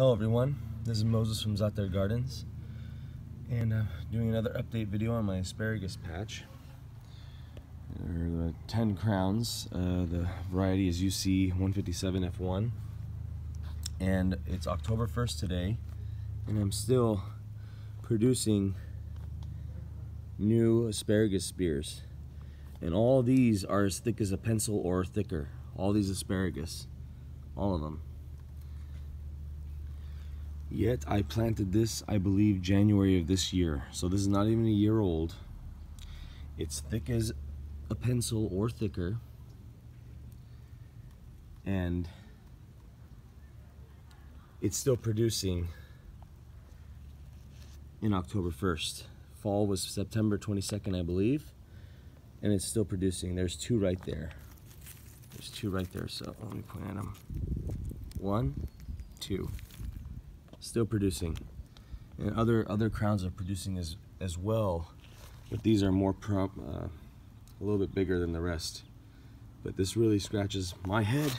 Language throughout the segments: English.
Hello everyone, this is Moses from Zaatar Gardens and uh, doing another update video on my asparagus patch. There are the 10 crowns, uh, the variety is UC 157F1 and it's October 1st today and I'm still producing new asparagus spears. And all these are as thick as a pencil or thicker. All these asparagus all of them Yet I planted this, I believe, January of this year. So this is not even a year old. It's thick as a pencil or thicker. And it's still producing in October 1st. Fall was September 22nd, I believe. And it's still producing. There's two right there. There's two right there, so let me plant them. One, two still producing. And other other crowns are producing as as well, but these are more prop, uh, a little bit bigger than the rest. But this really scratches my head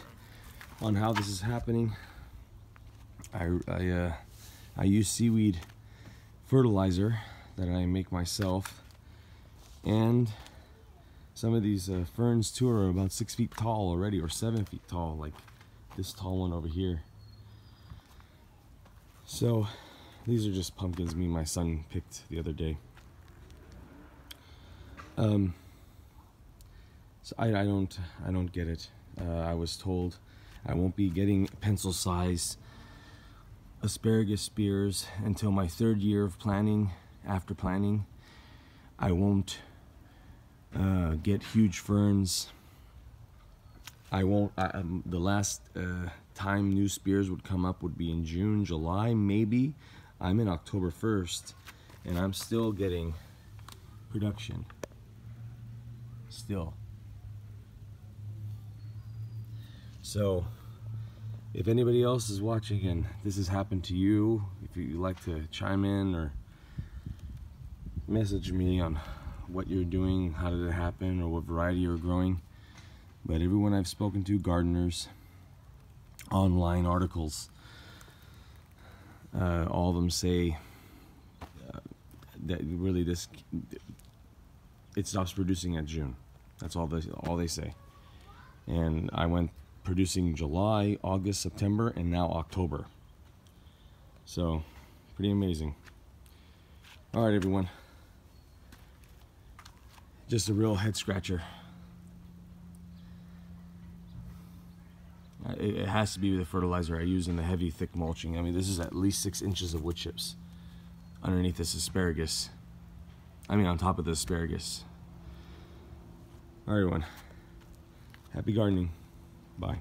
on how this is happening. I I, uh, I use seaweed fertilizer that I make myself, and some of these uh, ferns too are about six feet tall already, or seven feet tall, like this tall one over here. So these are just pumpkins me and my son picked the other day. Um, so I, I don't I don't get it. Uh, I was told I won't be getting pencil size asparagus spears until my third year of planting. After planting, I won't uh, get huge ferns. I won't. I, um, the last uh, time new spears would come up would be in June, July, maybe. I'm in October 1st, and I'm still getting production. Still. So, if anybody else is watching and this has happened to you, if you'd like to chime in or message me on what you're doing, how did it happen, or what variety you're growing. But everyone I've spoken to, gardeners, online articles. Uh, all of them say uh, that really this it stops producing at June. That's all they all they say. And I went producing July, August, September, and now October. So, pretty amazing. All right, everyone. Just a real head scratcher. It has to be the fertilizer I use in the heavy, thick mulching. I mean, this is at least six inches of wood chips underneath this asparagus. I mean, on top of the asparagus. All right, everyone. Happy gardening. Bye.